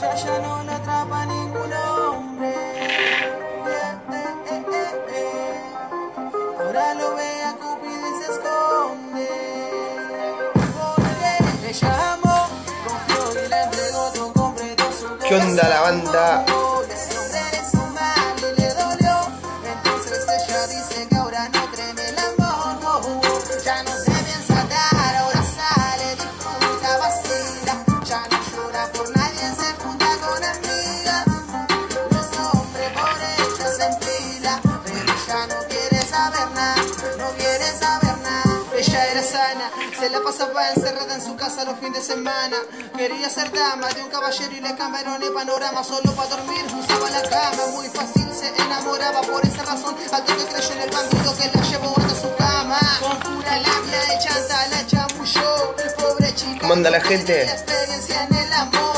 Ya ya no la atrapa ningún hombre. Eh, eh, eh. Ahora lo ve a Cupido y se esconde. Porque ella amó, confió y le entregó todo completo su ¿Qué onda la banda? Su casa los fines de semana. Quería ser dama de un caballero y le cambiaron el panorama solo para dormir. Usaba la cama, muy fácil se enamoraba. Por esa razón, al toque creyó en el bandido que la llevó hasta su cama. Con pura labia de chanta la chamulló. Pobre chica. ¿Cómo anda la gente? experiencia en el amor.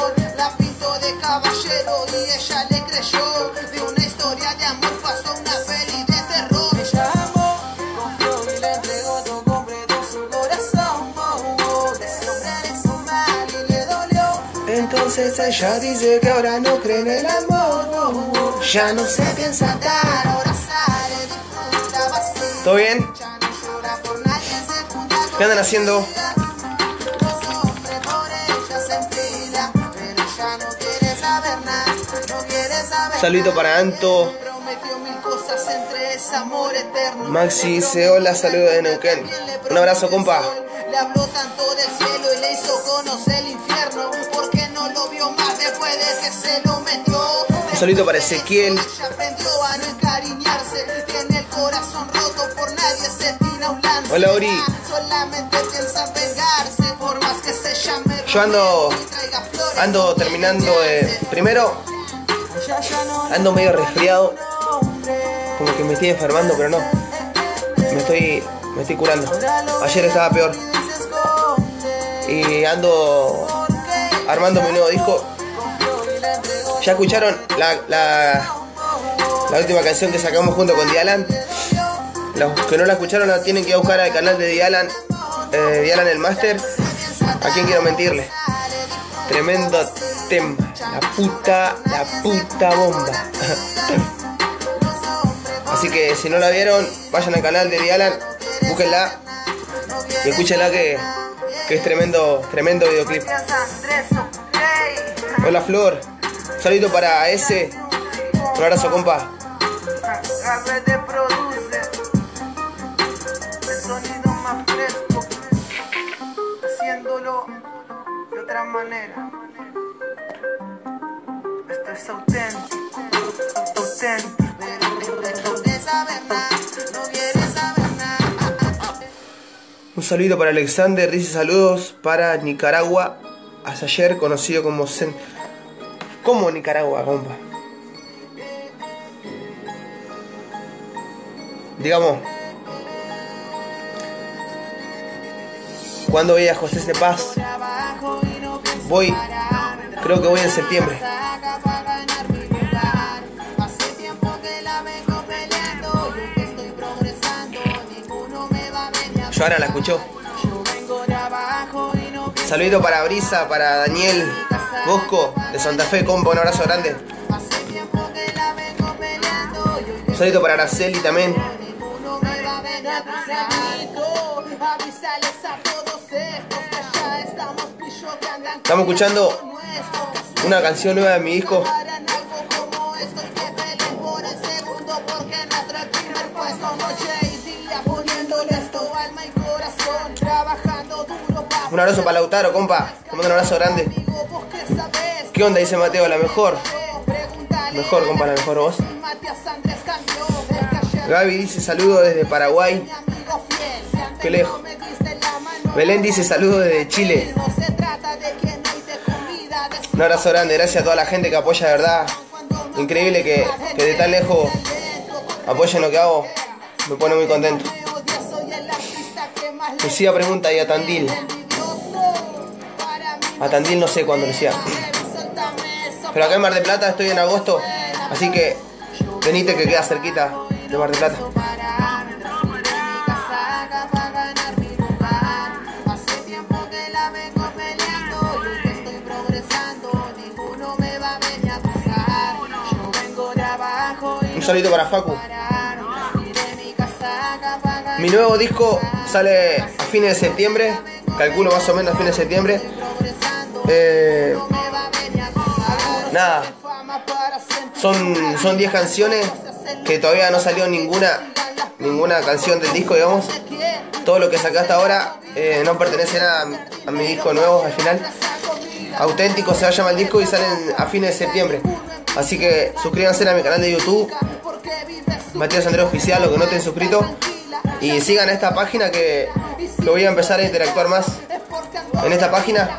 Entonces ella dice que ahora no cree en el amor. Ya no se piensa Dar, ahora sale, disfruta, vacila. ¿Todo bien? Ya ¿Qué andan haciendo? Saludito para Anto. Maxi dice hola, saludos de Neuquén. Un abrazo, compa. Por más que se llame Yo ando-. Ando terminando de... Primero, ando medio resfriado. Como que me estoy enfermando, pero no. Me estoy, me estoy curando. Ayer estaba peor. Y ando armando mi nuevo disco. ¿Ya escucharon la, la, última canción que sacamos junto con Dialan? Los que no la escucharon la tienen que buscar al canal de Dialan, eh, Dialan el Master. ¿A quién quiero mentirle? Tremendo tema. La puta, la puta bomba. Así que si no la vieron, vayan al canal de Dialan, búsquenla y escúchenla que, que es tremendo, tremendo videoclip. Hola Flor, un saludito para ese. Un abrazo compa. De otra manera. Esto es auténtico. Un saludito para Alexander, dice saludos para Nicaragua, hasta ayer conocido como Zen. ¿Cómo Nicaragua, compa? Digamos, cuando voy a José de Paz, voy, creo que voy en septiembre. Yo ahora la escucho. Saludito para Brisa, para Daniel Bosco de Santa Fe, compa, un abrazo grande. Un saludito para Araceli también. estamos escuchando una canción nueva de mi disco. Un abrazo para Lautaro, compa. Te mando un abrazo grande. ¿Qué onda? Dice Mateo, la mejor. Mejor, compa, la mejor voz. Gaby dice saludos desde Paraguay. Qué lejos. Belén dice saludos desde Chile. Un abrazo grande, gracias a toda la gente que apoya de verdad. Increíble que, que de tan lejos apoyen lo que hago. Me pone muy contento. Lucía pregunta y a Tandil. A Tandil no sé cuándo, decía, Pero acá en Mar de Plata estoy en agosto, así que venite que queda cerquita de Mar de Plata. Un saludo para Facu. Mi nuevo disco sale a fines de septiembre, calculo más o menos a fines de septiembre. Eh, nada, son son 10 canciones que todavía no salió ninguna ninguna canción del disco, digamos. Todo lo que saqué hasta ahora eh, no pertenece a, a mi disco nuevo al final. Auténtico se va a llamar el disco y salen a fines de septiembre. Así que suscríbanse a mi canal de YouTube, Matías Andrés Oficial, lo que no estén suscritos. Y sigan esta página que, que voy a empezar a interactuar más en esta página.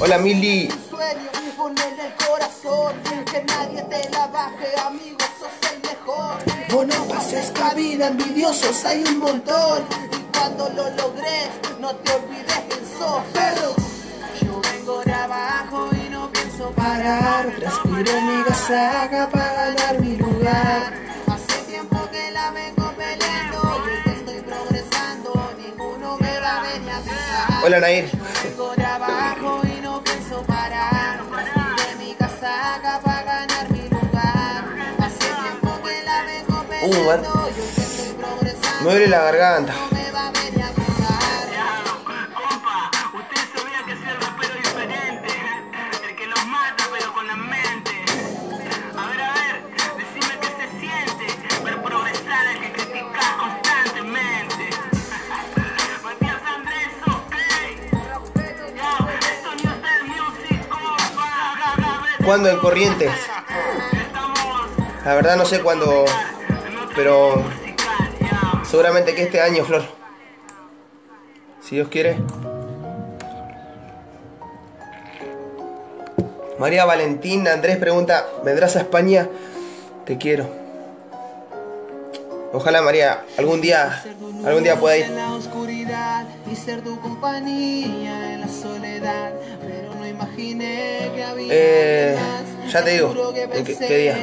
Hola Mili, Un sueño, ponele el corazón Que nadie te la baje, amigo, sos el mejor. Vos no pases cabida, envidiosos hay un montón. Y cuando lo logres, no te olvides quién sos, perro. Yo vengo de abajo y no pienso parar. Transpiro mi casaca para ganar mi lugar. Hace tiempo que la vengo peleando Y que estoy progresando, ninguno me va a venir a pisar hola Nair. No es del music, compa. ¿Cuándo en Corrientes? La verdad no sé cuándo, pero seguramente que este año, Flor. Si Dios quiere. María Valentina Andrés pregunta, ¿vendrás a España? Te quiero. Ojalá María algún día, algún día pueda ir. Pero no que Eh, ya te digo, juro que ¿en qué- qué día?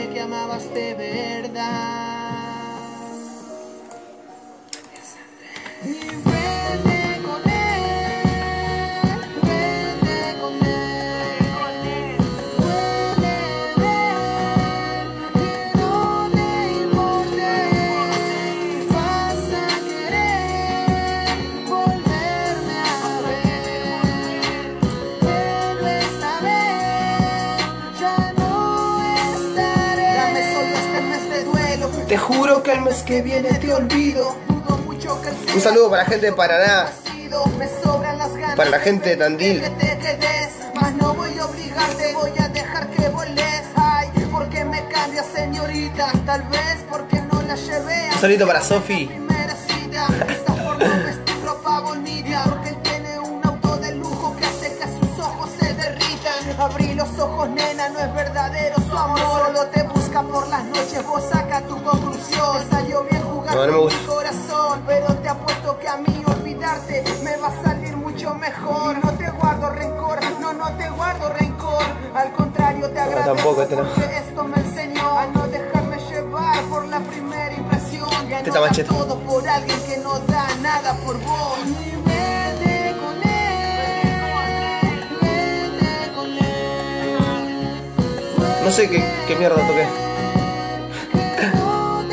Te juro que el mes que viene te olvido. Un saludo para la gente de Paraná, para la gente de Tandil. Un saludito para Sofi. primera cita. Quizás por no vestir ropa bonita, porque él tiene un auto de lujo que hace que sus ojos se derritan. Abrí los ojos, nena, no es verdadero su amor. Solo te busca por las noches, vos saca tu conclusión. No, no me gusta. mi corazón, pero te apuesto que a mí olvidarte me va a salir mucho mejor. No te guardo rencor, no, no te guardo rencor. Al contrario, te agradezco tampoco, este no. esto me enseñó a no dejarme llevar por la primera impresión. Este machete. todo por alguien que no da nada por vos. No sé qué, qué mierda toqué.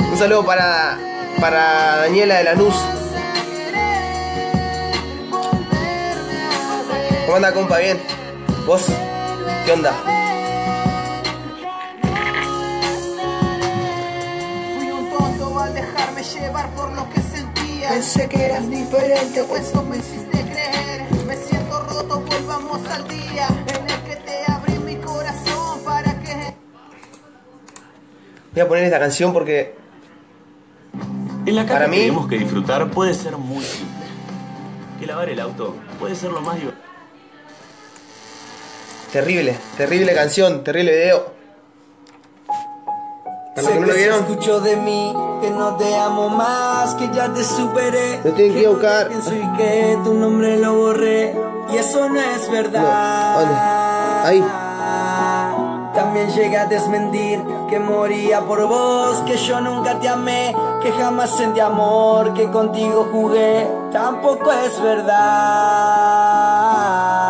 Un saludo para, para Daniela de Lanús. ¿Cómo anda, compa? Bien. ¿Vos? ¿Qué onda? Fui un tonto al dejarme llevar por lo que sentía. Pensé que eras diferente, o eso me hiciste creer. Me siento roto, volvamos al día en el que te abrí mi corazón para que. Voy a poner esta canción porque En la Para calle mí- creemos que disfrutar puede ser muy simple. Que lavar el auto puede ser lo más divertido. terrible, terrible canción, terrible video. Para los que no lo vieron, escuchó de mí que no te amo más, que ya te superé. Lo tienen que no buscar. pienso y que tu nombre lo borré. Y eso no es verdad. No, ¿dónde? Ahí. también llegué a desmentir que moría por vos, que yo nunca te amé, que jamás sentí amor, que contigo jugué, tampoco es verdad.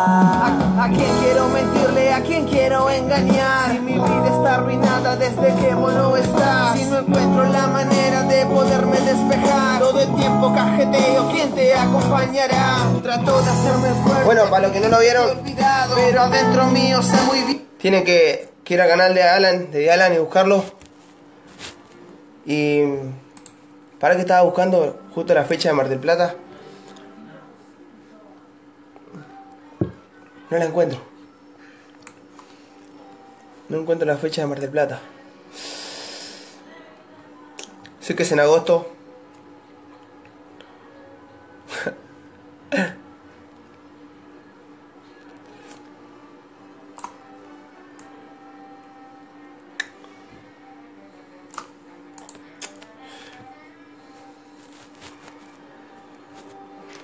¿A, a quién quiero mentirle? ¿A quién quiero engañar? Si mi vida está arruinada desde que vos no estás Si no encuentro la manera de poderme despejar Todo el tiempo cajeteo, ¿quién te acompañará? Trato de hacerme fuerte Bueno, para los que no lo vieron, olvidado, Pero adentro mío sé muy bien tienen que, que ir al canal de Alan, de Alan y buscarlo. Y para que estaba buscando justo la fecha de Mar del Plata. No la encuentro. No encuentro la fecha de Mar del Plata. Sé que es en agosto.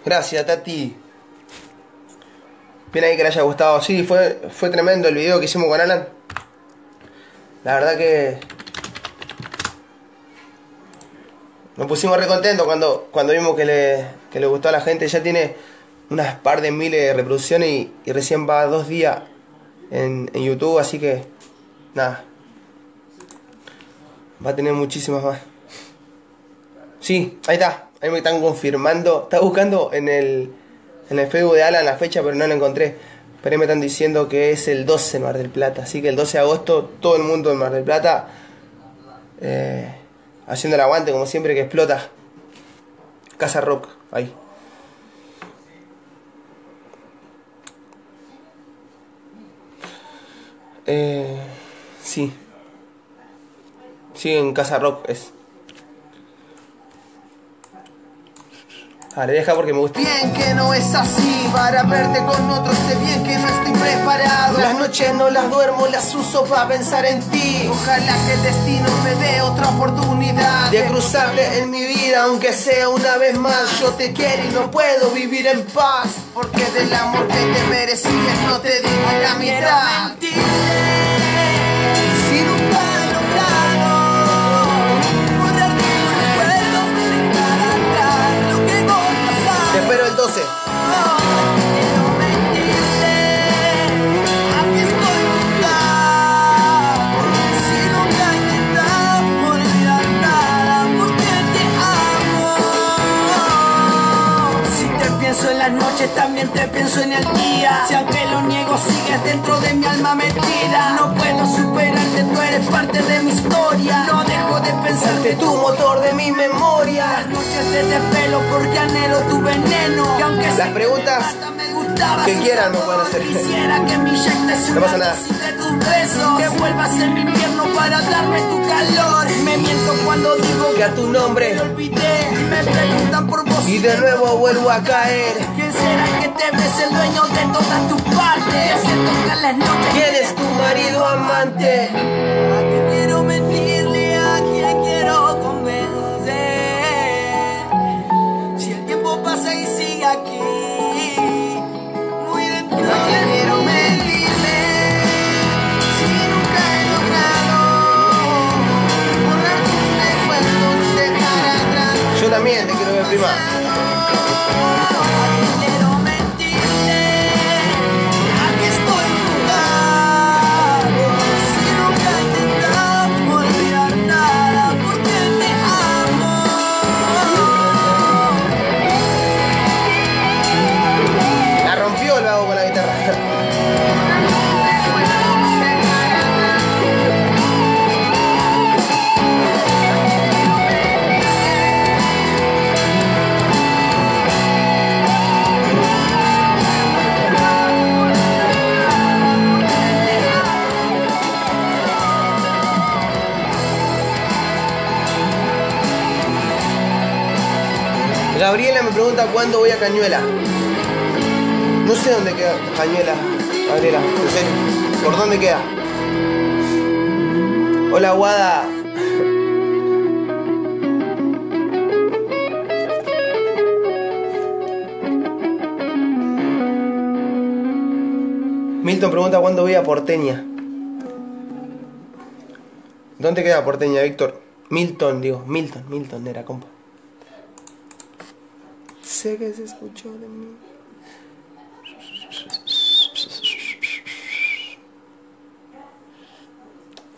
Gracias, Tati. Bien ahí que le haya gustado. Sí, fue, fue tremendo el video que hicimos con Alan. La verdad que. Nos pusimos re contentos cuando, cuando vimos que le, que le gustó a la gente. Ya tiene unas par de miles de reproducciones y, y recién va dos días en, en YouTube, así que. Nada. Va a tener muchísimas más. Sí, ahí está. Ahí me están confirmando. Estaba buscando en el, en el Facebook de Alan la fecha, pero no la encontré. Pero ahí me están diciendo que es el 12 en Mar del Plata. Así que el 12 de agosto, todo el mundo en Mar del Plata. eh, haciendo el aguante, como siempre, que explota. Casa Rock, ahí. Eh, sí. Sí, en Casa Rock es. Vale, deja porque me gusta. Bien que no es así, para verte con otros sé bien que no estoy preparado. Las noches no las duermo, las uso para pensar en ti. Ojalá que el destino me dé otra oportunidad de cruzarte en mi vida, aunque sea una vez más. Yo te quiero y no puedo vivir en paz, porque del amor que te merecías no te digo la mitad. 12. Las noches, también te pienso en el día. Si aunque lo niego, sigues dentro de mi alma metida. No puedo superarte, tú eres parte de mi historia. No dejo de pensarte, Tu motor de mi memoria. Las noches te desvelo porque anhelo tu veneno. Y aunque Las preguntas que quieran me pueden hacer. Quisiera que inyectes No pasa nada. Que vuelvas en mi invierno para darme tu calor. Me miento cuando digo Que a tu nombre. Me preguntan por. Y de nuevo vuelvo a caer. ¿Quién será que te ves el dueño de todas tus partes? ¿Quién es tu marido amante? ¿A quién quiero mentirle? ¿A quién quiero convencer? Si el tiempo pasa y sigue aquí, muy dentro ¿A quién quiero mentirle? Si nunca he logrado borrar tus recuerdos, dejar atrás. Yo también te quiero ver, prima. Cuándo voy a Cañuela. No sé dónde queda Cañuela, Gabriela, en serio. ¿Por dónde queda? Hola, Guada. Milton pregunta cuándo voy a Porteña. ¿Dónde queda Porteña, Víctor? Milton, digo, Milton, Milton era, compa. Sé que se escuchó de mí.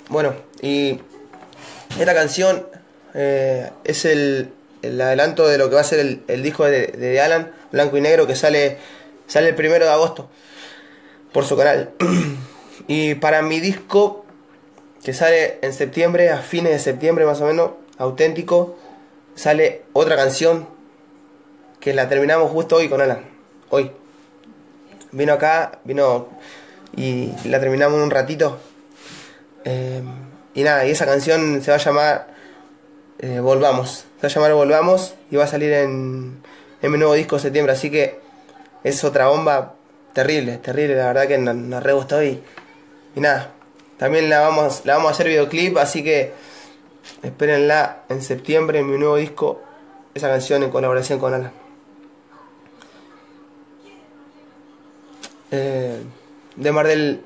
Bueno, y esta canción eh, es el, el adelanto de lo que va a ser el, el disco de, de Alan, Blanco y Negro, que sale, sale el primero de agosto por su canal. y para mi disco, que sale en septiembre, a fines de septiembre más o menos, auténtico, sale otra canción que la terminamos justo hoy con Alan. Hoy. Vino acá, vino y la terminamos en un ratito. Eh, y nada, y esa canción se va a llamar eh, Volvamos. Se va a llamar Volvamos y va a salir en, en mi nuevo disco de septiembre. Así que es otra bomba terrible, terrible. La verdad que nos, nos re gustó y, y nada. También la vamos, la vamos a hacer videoclip, así que espérenla en septiembre en mi nuevo disco. Esa canción en colaboración con Alan. Eh, de Mar del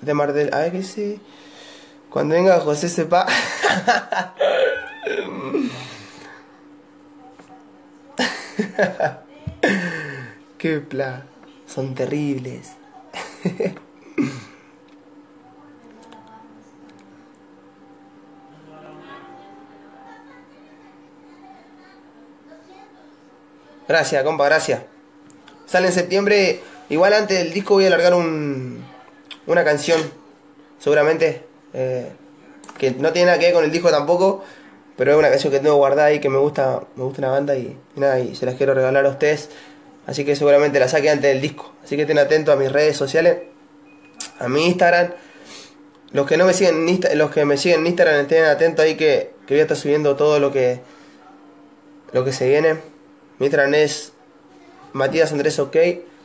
de Mar del. A ver qué dice. Cuando venga José sepa. qué pla. Son terribles. gracias, compa, gracias. Sale en septiembre. Igual antes del disco voy a largar un, una canción, seguramente, eh, que no tiene nada que ver con el disco tampoco, pero es una canción que tengo guardada y que me gusta, me gusta la banda y, nada, y se las quiero regalar a ustedes. Así que seguramente la saque antes del disco. Así que estén atentos a mis redes sociales, a mi Instagram. Los que no me siguen en los que me siguen en Instagram estén atentos ahí que, que voy a estar subiendo todo lo que lo que se viene. Mi Instagram es Matías Andrés OK.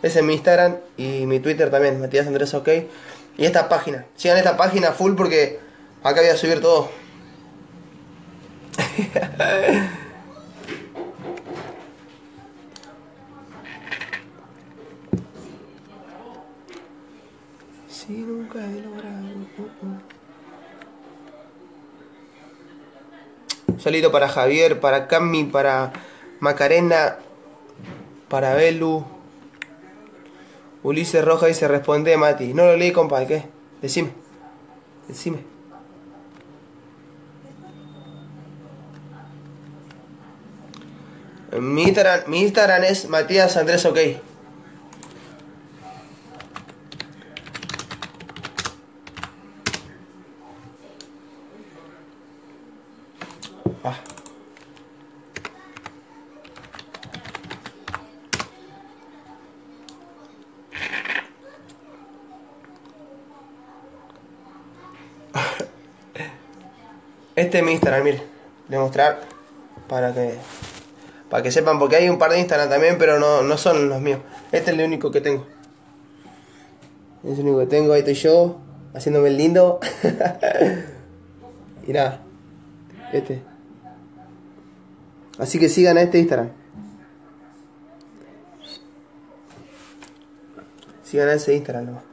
Es mi Instagram y mi Twitter también, Matías Andrés OK. Y esta página. Sigan esta página full porque acá voy a subir todo. Si nunca para Javier, para Cami, para Macarena, para Belu. Ulises Roja dice responde Mati. No lo leí, compa, ¿qué? Decime. Decime. Mi Instagram, mi es Matías Andrés OK. Este es mi Instagram, mire. Demostrar para que para que sepan, porque hay un par de Instagram también, pero no, no son los míos. Este es el único que tengo. Es el único que tengo, ahí estoy yo, haciéndome el lindo. y nada, este. Así que sigan a este Instagram. Sigan a ese Instagram nomás.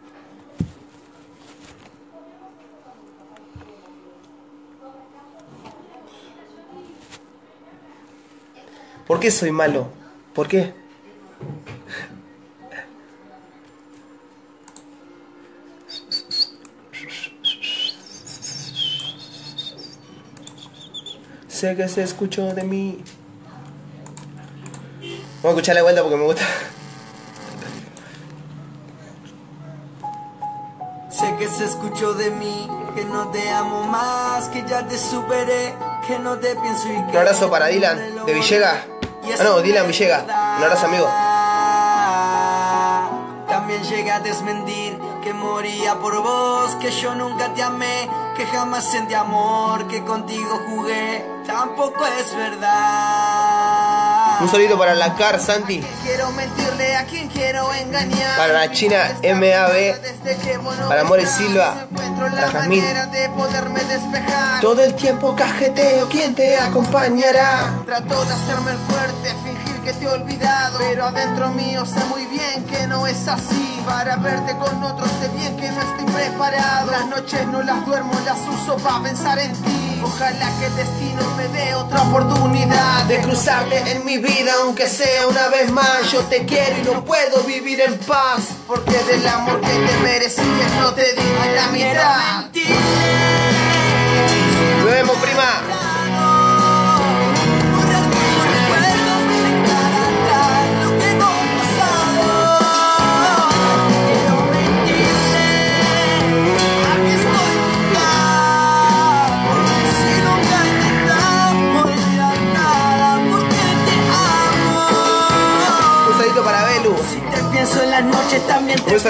¿Por qué soy malo? ¿Por qué? Sé que se escuchó de mí. Vamos a escuchar la vuelta porque me gusta. Sé que se escuchó de mí, que no te amo más, que ya te superé, que no te pienso y que Un abrazo para Dylan de Villegas. Ah, no, Dylan Villegas. Un abrazo, amigo. También llegué a desmentir que moría por vos, que yo nunca te amé, que jamás sentí amor, que contigo jugué, tampoco es verdad. Un solito para la car, Santi. Para la China MAB. Para Amores estás, Silva. Para la Jazmín. Todo el tiempo cajeteo, ¿quién te acompañará? Trato de hacerme el fuerte, fingir que te he olvidado, pero adentro mío sé muy bien que no es así. Para verte con otros sé bien que no estoy preparado. Las noches no las duermo, las uso para pensar en ti. Ojalá que el destino me dé otra oportunidad de cruzarte en mi vida, aunque sea una vez más. Yo te quiero y no puedo vivir en paz, porque del amor que te merecías no te di la mitad. Nos vemos, prima.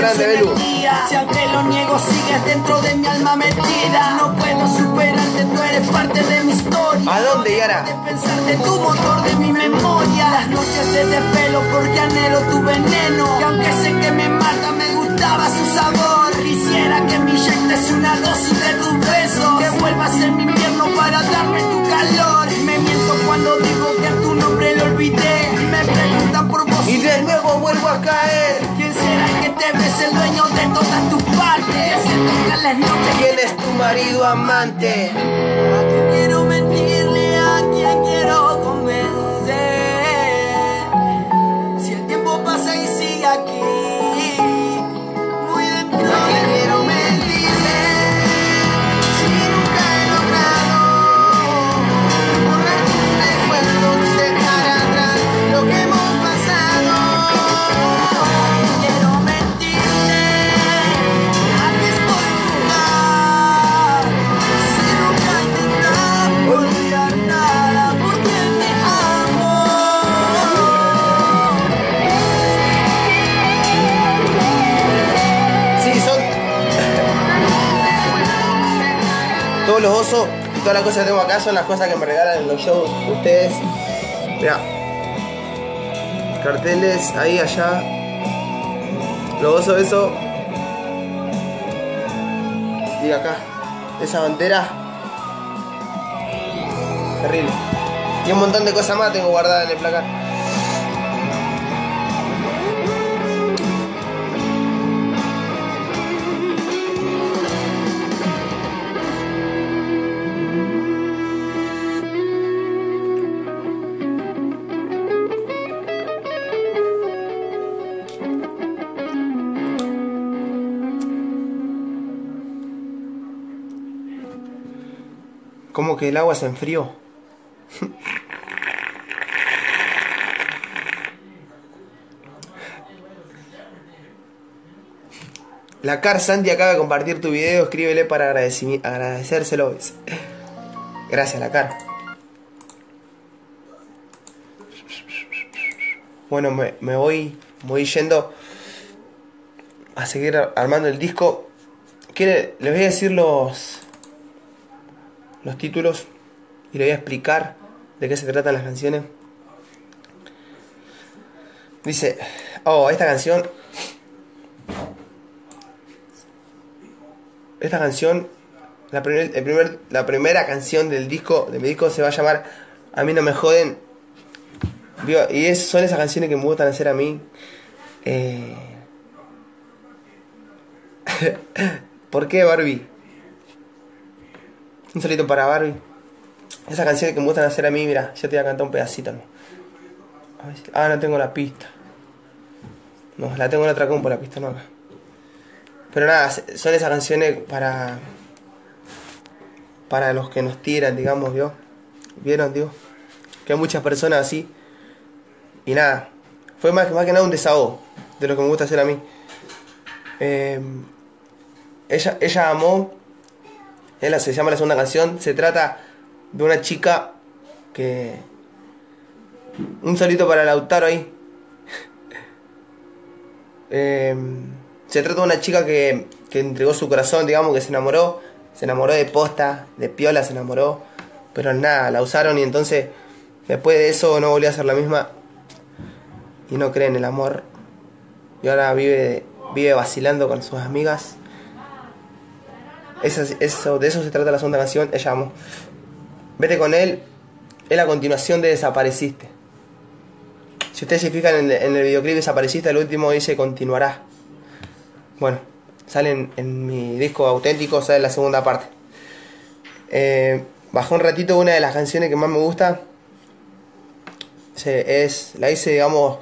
También te Un beso grande, pienso en el Belu. Si aunque lo niego sigues dentro de mi alma metida. No puedo superarte, tú eres parte de mi historia. ¿A dónde, Yara? De pensarte tu motor de mi memoria. Las noches te desvelo porque anhelo tu veneno. Que aunque sé que me mata me gustaba su sabor. Quisiera que me inyectes una dosis de tus besos. Que vuelvas en mi invierno para darme tu calor. Me miento cuando digo que tu nombre lo olvidé. Me preguntan por vos. Y de nuevo vuelvo a caer. ¿Quién será el dueño de todas tus partes? Que tocan las noches ¿Quién es tu marido amante? Los osos y todas las cosas que tengo acá son las cosas que me regalan en los shows ustedes. Mira. Carteles ahí, allá. Los osos, eso. Y acá. Esa bandera. Terrible. Y un montón de cosas más tengo guardadas en el placar. Que el agua se enfrió. La Car Sandy acaba de compartir tu video, escríbele para agradecérselo. Gracias, la Car. Bueno, me, me voy, voy yendo a seguir ar- armando el disco. ¿Quiere- Les voy a decir los, los títulos y les voy a explicar de qué se tratan las canciones. Dice, oh, esta canción Esta canción, la, primer- el primer- la primera canción del disco, de mi disco se va a llamar A mí no me joden. Y son esas canciones que me gustan hacer a mí. Eh... ¿Por qué Barbie? Un solito para Barbie. Esas canciones que me gustan hacer a mí, mira, yo te voy a cantar un pedacito. ¿no? Ah, no tengo la pista. No, la tengo en otra compu, la pista no acá. Pero nada, son esas canciones para. para los que nos tiran, digamos, ¿vio? ¿Vieron, digo? Que hay muchas personas así. Y nada, fue más, que nada un desahogo de lo que me gusta hacer a mí. Eh, ella, ella amó. Ella se llama la segunda canción. Se trata de una chica que. Un solito para Lautaro ahí. Eh, se trata de una chica que, que entregó su corazón, digamos, que se enamoró. Se enamoró de posta, de piola se enamoró. Pero nada, la usaron y entonces después de eso no volvió a ser la misma. Y no cree en el amor. Y ahora vive, vive vacilando con sus amigas. Eso, eso, de eso se trata la segunda canción, ella amó. Vete con él, es la continuación de Desapareciste. Si ustedes se fijan en, el- videoclip desaparecista, el último dice continuará. Bueno, sale en, mi disco auténtico, sale la segunda parte. Eh, bajé un ratito una de las canciones que más me gusta. Es, la hice, digamos,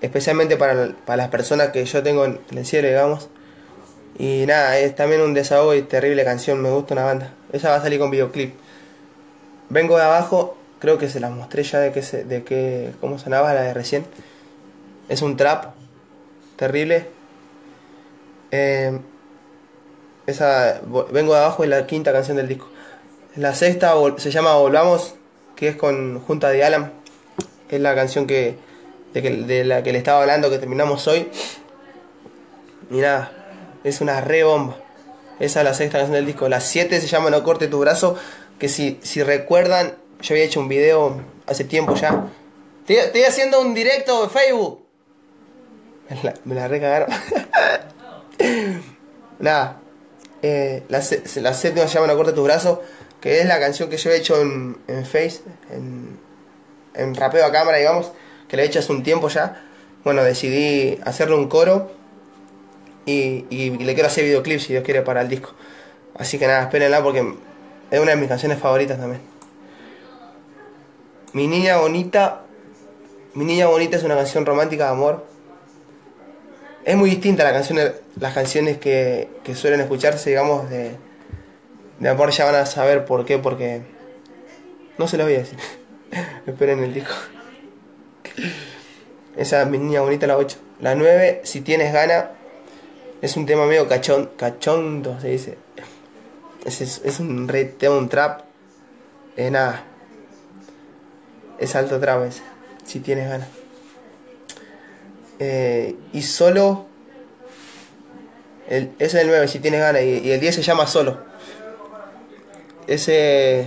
especialmente para, para las personas que yo tengo en, en el cielo, digamos. Y nada, es también un desahogo y terrible canción, me gusta una banda. Esa va a salir con videoclip. Vengo de abajo, creo que se las mostré ya de que se, de que cómo sonaba la de recién. Es un trap terrible. Eh, esa vengo de abajo es la quinta canción del disco. La sexta se llama Volvamos, que es con Junta de Alan. Es la canción de, que de la que le estaba hablando que terminamos hoy. Y nada, es una re bomba. Esa es la sexta canción del disco. La 7 se llama No corte tu brazo. Que si, si recuerdan, yo había hecho un video hace tiempo ya. Estoy, haciendo un directo de Facebook. Me la, me la recagaron. Nada. eh, la séptima se llama No corte tu brazo. Que es la canción que yo he hecho en, en Face. En, en rapeo a cámara, digamos. Que la he hecho hace un tiempo ya. Bueno, decidí hacerle un coro. Y, y le quiero hacer videoclip si Dios quiere para el disco. Así que nada, espérenla porque es una de mis canciones favoritas también. Mi niña bonita. Mi niña bonita es una canción romántica de amor. Es muy distinta a la canción, las canciones que, que suelen escucharse, digamos, de, de amor. Ya van a saber por qué, porque no se lo voy a decir. Esperen el disco. Esa es mi niña bonita, la 8. La 9, si tienes gana, es un tema medio cachón, cachondo, se dice. Es, un tema, un trap. Eh, nada. Es alto trap ese, si tienes ganas. Eh, y solo. Ese es el 9, si tienes ganas. Y, y el 10 se llama Solo. Ese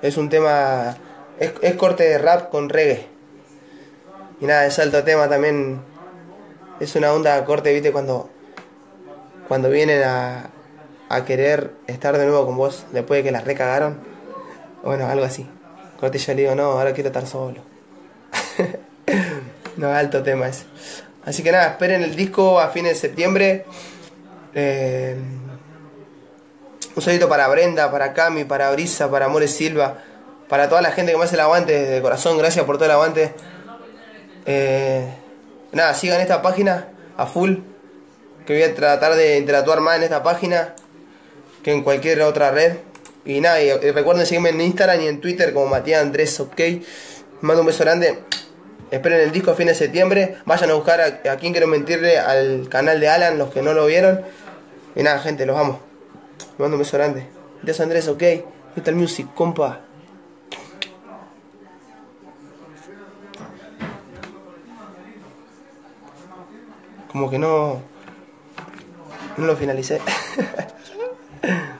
es un tema. Es, es corte de rap con reggae. Y nada, es alto tema también. Es una onda corte, viste, cuando. Cuando vienen a, a querer estar de nuevo con vos después de que la recagaron. Bueno, algo así. Corte yo le digo, no, ahora quiero estar solo. no, alto tema ese. Así que nada, esperen el disco a fines de septiembre. Eh, un saludito para Brenda, para Cami, para Brisa, para Amores Silva, para toda la gente que me hace el aguante de corazón, gracias por todo el aguante. Eh, nada, sigan esta página a full, que voy a tratar de interactuar más en esta página que en cualquier otra red. Y nada, y, recuerden seguirme en Instagram y en Twitter como Matías Andrés, ok. Mando un beso grande. Esperen el disco a fin de septiembre. Vayan a buscar a, quien quiero mentirle al canal de Alan, los que no lo vieron. Y nada, gente, los amo. Mando un beso grande. Matías Andrés, ok. Metal Music, compa. Como que no. No lo finalicé.